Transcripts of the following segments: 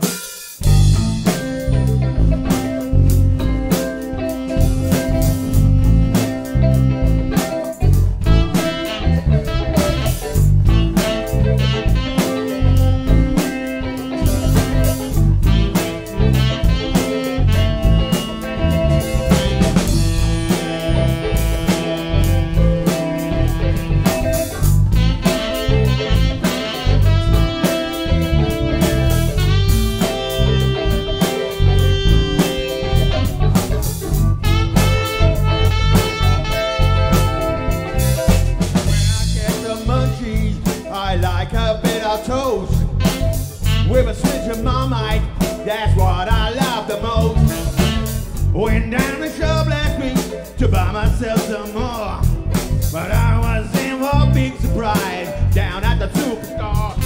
Huh? With a switch of marmite. That's what I love the most. Went down the shop last week to buy myself some more. But I was in for a big surprise down at the superstore.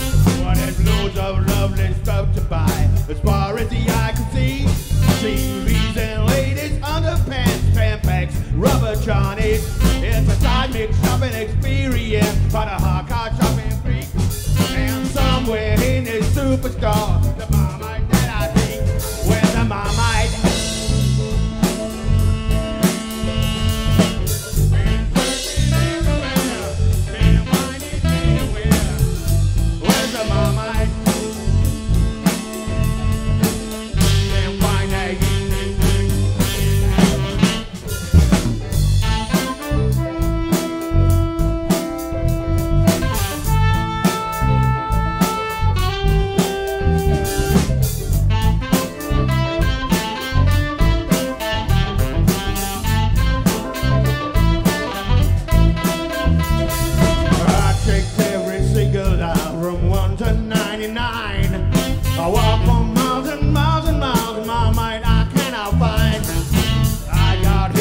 Well, there's loads of lovely stuff to buy. As far as the eye can see, TVs and ladies, underpants, pants, rubber johnnies. It's a mix shopping experience for the hardcore shopping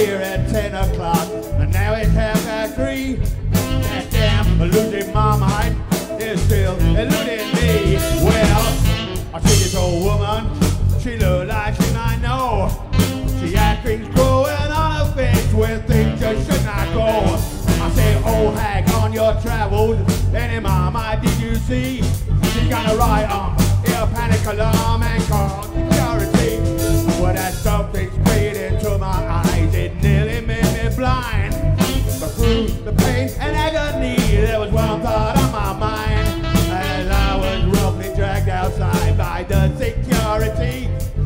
here at 10 o'clock and now it's half past 3. That damn Marmite is still eluding me. Well, I see this old woman, she look like she might know. She had things growing on her face where things just should not go. I say, oh hag on your travels, any mama did you see? She got a right arm, um, a panic alarm and security.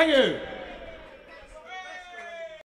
Thank you.